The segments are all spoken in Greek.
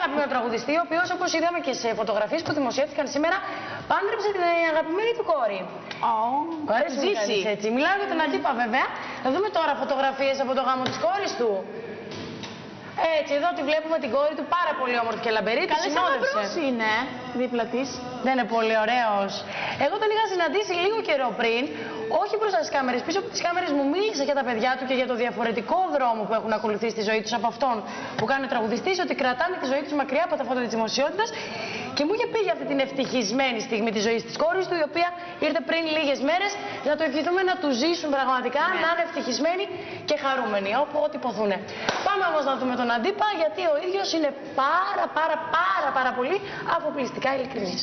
αγαπημένο τραγουδιστή, ο οποίος όπως είδαμε και σε φωτογραφίες που δημοσιεύτηκαν σήμερα, πάντρεψε την ε, αγαπημένη του κόρη. Μου αρέσει που Ζήσει. κάνεις έτσι. Μιλάω για τον Αντίπα βέβαια. Θα δούμε τώρα φωτογραφίες από το γάμο της κόρης του. Έτσι, εδώ τη βλέπουμε την κόρη του πάρα πολύ όμορφη και λαμπερή. Τη Καλές σαν συνόδευσε. αυρός είναι δίπλα της. Δεν είναι πολύ ωραίος. Εγώ τον είχα συναντήσει λίγο καιρό πριν, όχι μπροστά στις κάμερες. Πίσω από τις κάμερες μου μίλησε για τα παιδιά του και για το διαφορετικό δρόμο που έχουν ακολουθήσει στη ζωή τους από αυτόν που κάνει ο τραγουδιστής, ότι κρατάνε τη ζωή τους μακριά από τα φώτα της δημοσιότητας. Και μου είχε πει για αυτή την ευτυχισμένη στιγμή της ζωής της κόρης του, η οποία ήρθε πριν λίγες μέρες. Να το ευχηθούμε να τους ζήσουν πραγματικά, να είναι ευτυχισμένοι και χαρούμενοι, όπου ό,τι ποθούν. Πάμε όμως να δούμε τον Αντίπα, γιατί ο ίδιος είναι πάρα πάρα πάρα πάρα πολύ αφοπλιστικά ειλικρινής.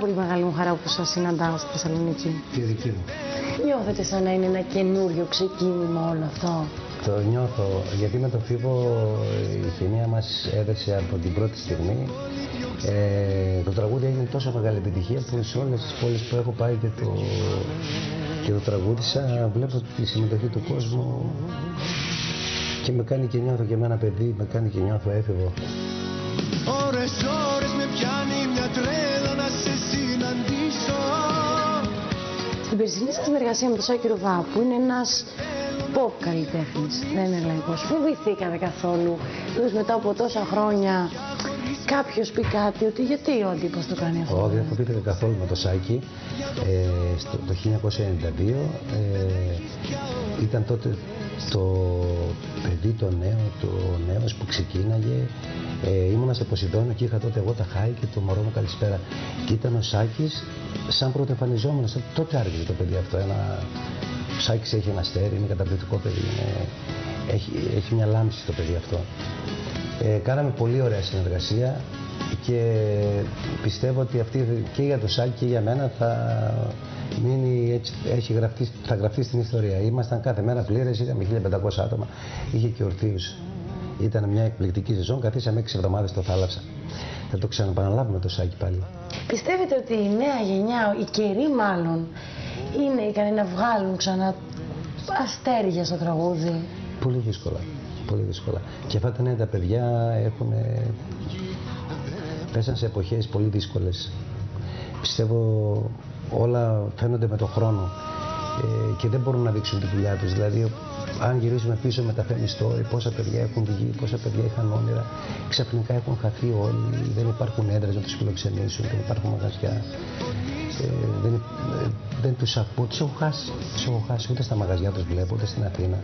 Πολύ μεγάλη μου χαρά που σας συναντάω στη Θεσσαλονίκη. Τη δική μου. Νιώθετε σαν να είναι ένα καινούριο ξεκίνημα όλο αυτό; Το νιώθω, γιατί με τον Φίβο η χημεία μας έδεσε από την πρώτη στιγμή. Ε, το τραγούδι έγινε τόσο μεγάλη επιτυχία που σε όλες τις πόλεις που έχω πάει και το, και το τραγούδισα βλέπω τη συμμετοχή του κόσμου και με κάνει και νιώθω και με ένα παιδί, με κάνει και νιώθω έφηβο. Ώρες, ώρες Στην περσινή σας συνεργασία με τον Σάκη Ρουβά, που είναι ένας pop καλλιτέχνης, δεν είναι λαϊκός, φοβηθήκατε καθόλου, μήπως μετά από τόσα χρόνια κάποιος πει κάτι, ότι γιατί ο Αντίπας το κάνει αυτό; Όχι, δεν φοβήθηκα καθόλου με το Σάκη. Ε, στο, το 1992 ε, ήταν τότε το παιδί το νέο, το νέος που ξεκίναγε. Ε, ήμουνα σε Ποσειδόνιο και είχα τότε εγώ τα χάη και το μωρό μου καλησπέρα. Και ήταν ο Σάκης σαν πρωτοεμφανιζόμενος. Τότε άρχισε το παιδί αυτό. Ένα... Ο Σάκης έχει ένα αστέρι, είναι καταπληκτικό παιδί. Είναι... Έχει, έχει μια λάμψη το παιδί αυτό. Ε, κάναμε πολύ ωραία συνεργασία και πιστεύω ότι αυτή και για το Σάκη και για μένα θα μείνει έτσι, έχει γραφτεί, θα γραφτεί στην ιστορία. Ήμασταν κάθε μέρα πλήρες, είχαμε 1500 άτομα, είχε και ορθίους. Ήταν μια εκπληκτική σεζόν, καθίσαμε 6 εβδομάδες στο θάλασσα. Θα το ξαναπαναλάβουμε το Σάκη πάλι. Πιστεύετε ότι η νέα γενιά, οι καιροί μάλλον, είναι ικανοί να βγάλουν ξανά αστέρια στο τραγούδι; Πολύ δύσκολα. Πολύ δύσκολα. Και αυτά τα νέα τα παιδιά έχουν. πέσαν σε εποχές πολύ δύσκολες. Πιστεύω όλα φαίνονται με το χρόνο ε, και δεν μπορούν να δείξουν τη δουλειά τους. Δηλαδή, αν γυρίσουμε πίσω με τα Femi Story, πόσα παιδιά έχουν βγει, πόσα παιδιά είχαν όνειρα, ξαφνικά έχουν χαθεί όλοι, δεν υπάρχουν έδρες να τους φιλοξενήσουν, δεν υπάρχουν μαγαζιά. Ε, δεν, ε, δεν τους ακούω, τους έχω χάσει. Τους έχω χάσει, ούτε στα μαγαζιά τους βλέπω, ούτε στην Αθήνα.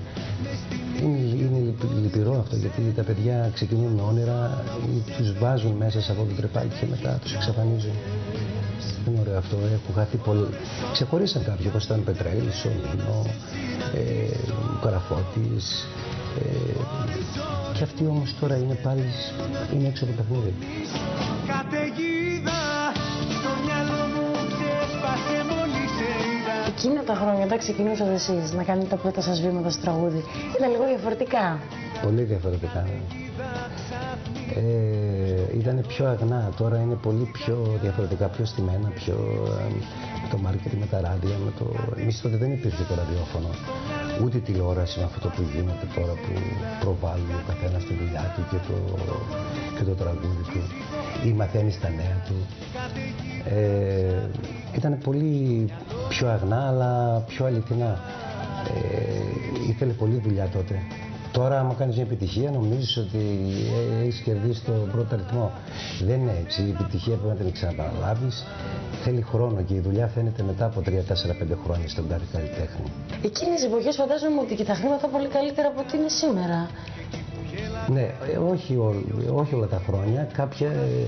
Είναι, είναι λυπη- λυπηρό αυτό γιατί τα παιδιά ξεκινούν με όνειρα, ή τους βάζουν μέσα σε αυτό το τρεπάκι και μετά τους εξαφανίζουν. Δεν είναι ωραίο αυτό, έχουν χαθεί πολύ. Ξεχωρίσαν κάποιοι, όπως ήταν Πετραήλης, ο Νίνο, ε, ο Καραφώτης. Ε, και αυτοί όμως τώρα είναι πάλι είναι έξω από το παιχνίδι. Καταιγίδα Το μυαλό μου ξέσπασε μόλις σε είδα Εκείνα τα χρόνια, όταν ξεκινούσατε εσείς να κάνετε τα πρώτα σας βήματα στο τραγούδι, ήταν λίγο διαφορετικά. Πολύ διαφορετικά. ναι. Ε, ήταν πιο αγνά, τώρα είναι πολύ πιο διαφορετικά, πιο στημένα, πιο ε, με το marketing, με τα ράδια, με το... Εμείς τότε δεν υπήρχε το ραδιόφωνο, ούτε τηλεόραση με αυτό που γίνεται τώρα που προβάλλει ο καθένας τη δουλειά του και το, και το τραγούδι του ή μαθαίνεις τα νέα του. Ε, ήταν πολύ πιο αγνά αλλά πιο αληθινά. Ε, ήθελε πολύ δουλειά τότε. Τώρα, άμα κάνεις μια επιτυχία, νομίζεις ότι έχεις κερδίσει τον πρώτο αριθμό. Δεν είναι έτσι. Η επιτυχία πρέπει να την ξαναεπαναλάβεις. Θέλει χρόνο και η δουλειά φαίνεται μετά από 3, 4, 5 χρόνια στον κάθε καλλιτέχνη. Εκείνες τις εποχές φαντάζομαι ότι και τα χρήματα πολύ καλύτερα από ό,τι είναι σήμερα. Ναι, ε, όχι, ό- όχι όλα τα χρόνια. Κάποια, ε,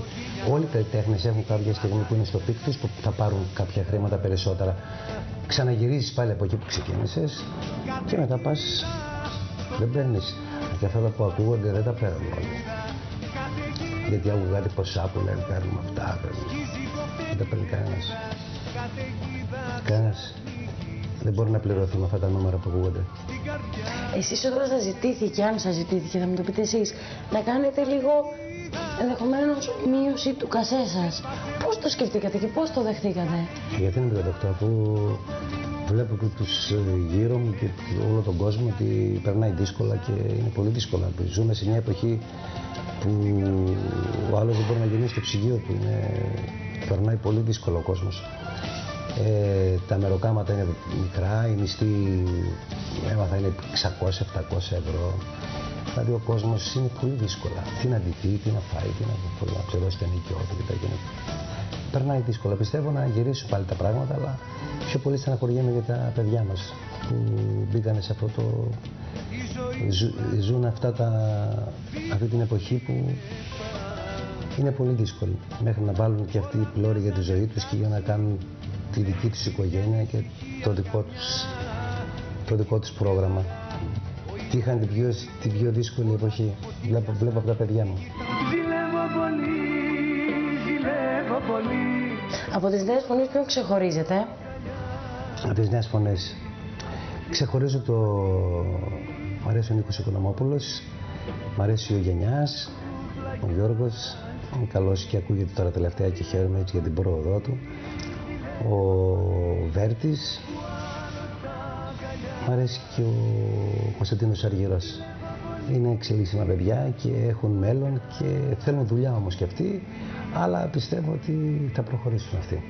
όλοι οι καλλιτέχνες έχουν κάποια στιγμή που είναι στο peak τους που θα πάρουν κάποια χρήματα περισσότερα. Ξαναγυρίζεις πάλι από εκεί που ξεκίνησες και μετά πας, δεν παίρνεις. Και αυτά που ακούγονται δεν τα παίρνουν όλοι. Γιατί άκουγα κάτι ποσά που λένε παίρνουμε αυτά, παίρνουμε. Δεν τα παίρνει κανένας. Κανένας δεν μπορεί να πληρωθεί με αυτά τα νούμερα που ακούγονται. Εσείς όταν σας ζητήθηκε, αν σας ζητήθηκε, θα μου το πείτε εσείς, να κάνετε λίγο ενδεχομένως μείωση του κασέ σας. Πώς το σκεφτήκατε και πώς το δεχτήκατε; Γιατί είναι το αφού βλέπω και τους ε, γύρω μου και όλο τον κόσμο ότι περνάει δύσκολα και είναι πολύ δύσκολα. Ζούμε σε μια εποχή που ο άλλος δεν μπορεί να γεννήσει το ψυγείο του. Είναι, περνάει πολύ δύσκολο ο κόσμος. Ε, τα μεροκάματα είναι μικρά, η μισθή έμαθα είναι 600-700 ευρώ. Δηλαδή ο κόσμος είναι πολύ δύσκολα. Τι να ντυθεί, τι να φάει, τι να, να πληρώσει τα νοικιότητα και τα γενικά. Περνάει δύσκολα. Πιστεύω να γυρίσουν πάλι τα πράγματα, αλλά πιο πολύ στεναχωριέμαι για τα παιδιά μας που μπήκαν σε αυτό το. ζουν αυτά τα... αυτή την εποχή που είναι πολύ δύσκολη. Μέχρι να βάλουν και αυτοί οι πλώροι για τη ζωή τους και για να κάνουν τη δική τους οικογένεια και το δικό τους, το δικό τους πρόγραμμα. Τι είχαν την πιο, την πιο δύσκολη εποχή. Βλέπω, βλέπω από τα παιδιά μου. Ζηλεύω πολύ, ζηλεύω πολύ. Από τις νέες φωνές ποιον ξεχωρίζετε; Από τις νέες φωνές. Ξεχωρίζω το... Μ' αρέσει ο Νίκος Οικονομόπουλος, μ' αρέσει ο Γενιάς, ο Γιώργος, είναι καλός και ακούγεται τώρα τελευταία και χαίρομαι έτσι για την πρόοδό του ο Βέρτης Μ' αρέσει και ο Κωνσταντίνος Αργυρός. Είναι εξελίσσιμα παιδιά και έχουν μέλλον και θέλουν δουλειά όμως και αυτοί, αλλά πιστεύω ότι θα προχωρήσουν αυτοί.